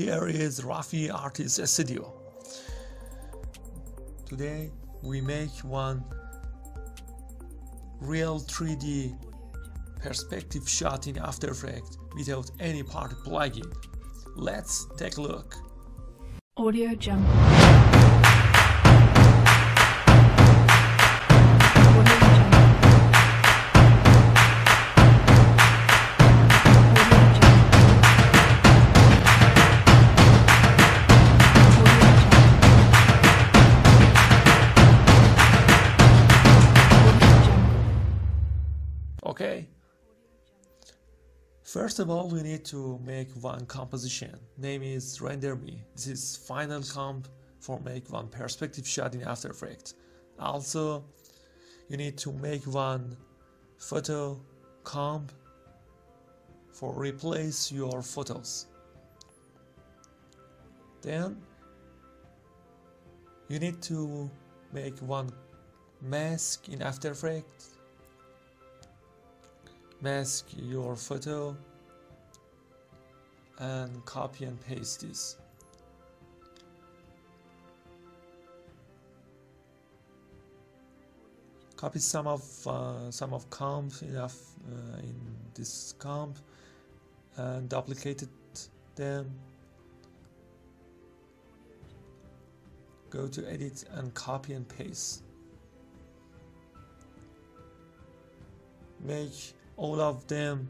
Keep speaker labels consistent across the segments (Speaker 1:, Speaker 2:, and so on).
Speaker 1: Here is Rafiee Artist Studio. Today we make one real 3D perspective shot in After Effects without any part plugin. Let's take a look.
Speaker 2: AudioJungle.
Speaker 1: Okay. First of all, we need to make one composition. Name is render me. This is final comp for make one perspective shot in After Effects. Also, you need to make one photo comp for replace your photos. Then you need to make one mask in After Effects mask your photo and copy and paste this. Copy some of uh, some of comp enough uh, in this comp and duplicated them. Go to edit and copy and paste. Make all of them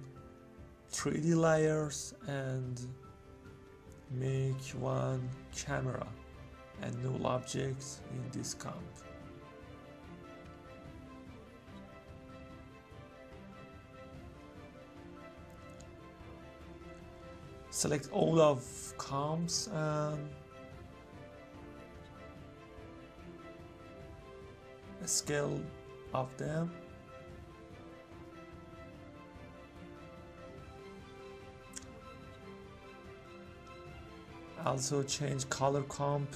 Speaker 1: 3D layers and make one camera and null objects in this comp. Select all of comps and scale of them also change color comp.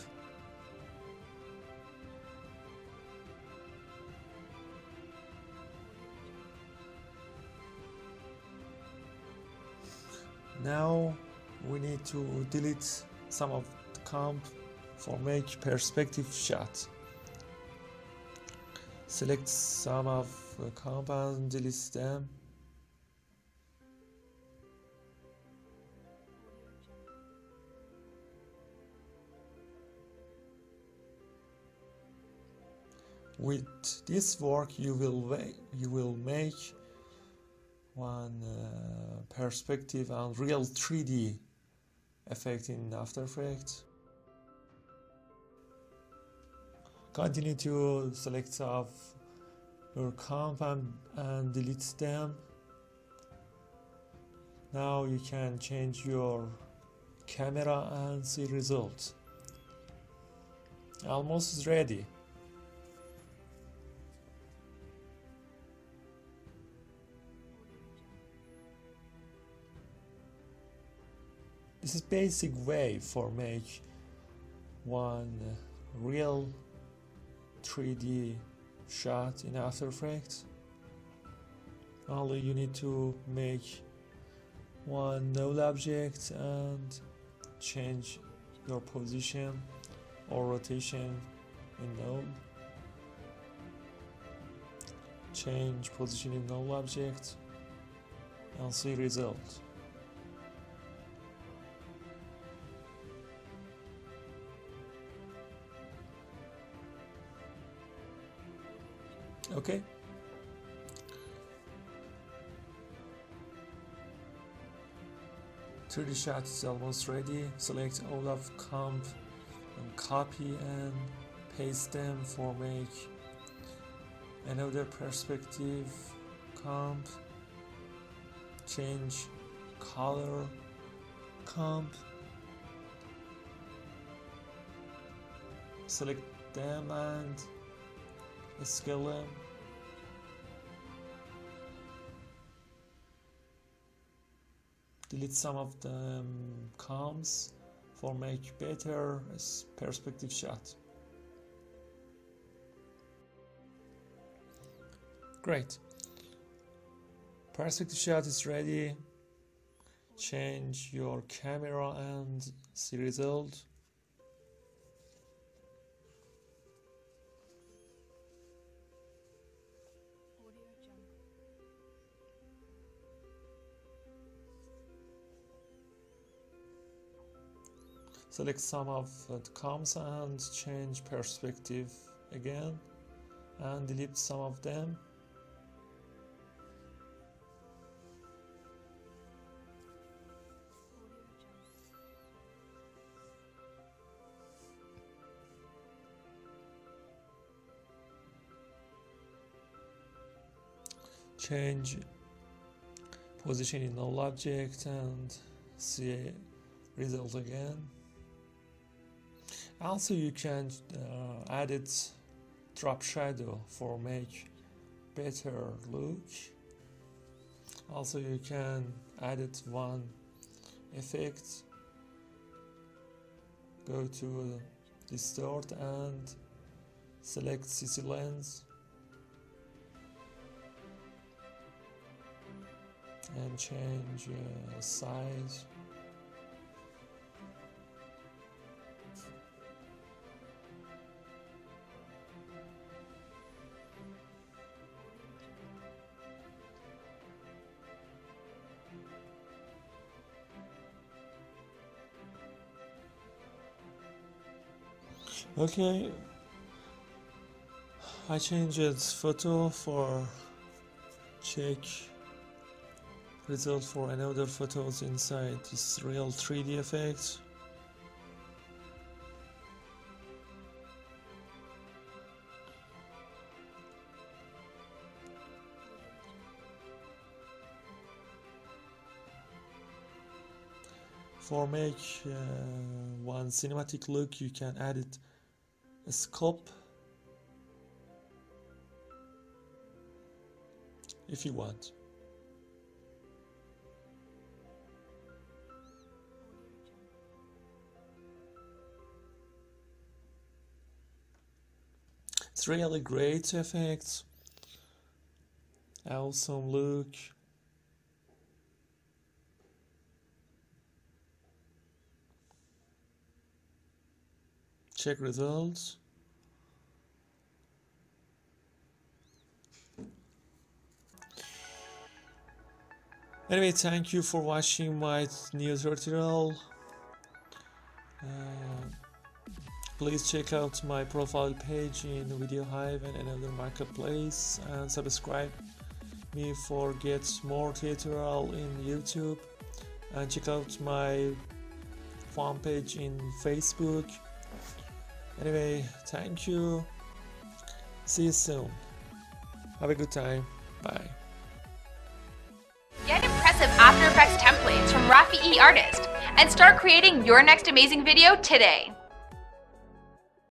Speaker 1: Now we need to delete some of the comp for make perspective shot. Select some of the comp and delete them with this work you will you will make one uh, perspective and real 3D effect in After Effects. Continue to select of your comp and, and delete them. Now you can change your camera and see results. Almost ready. This is basic way for make one real 3D shot in After Effects. Only you need to make one null object and change your position or rotation in null. Change position in null object and see result. Okay. Three D shot is almost ready. Select all of comp and copy and paste them for make another perspective comp. Change color comp. Select them and scale them. delete some of the um, comps for make better perspective shot. Great. Perspective shot is ready. Change your camera and see result select some of the comps and change perspective again and delete some of them. Change position in null object and see result again also you can uh, add it drop shadow for make better look. Also you can add it one effect. Go to distort and select CC lens. And change uh, size okay. I changed its photo for check. Result for another photos inside this real 3D effect for make uh, one cinematic look you can add it scope if you want. It's really great effects. Awesome look check results. Anyway thank you for watching my new tutorial uh, please check out my profile page in VideoHive and another marketplace and subscribe me for get more tutorial in youtube. And check out my fan page in facebook Anyway, thank you. See you soon. Have a good time. Bye.
Speaker 3: Get impressive After Effects templates from Rafi E Artist and start creating your next amazing video today.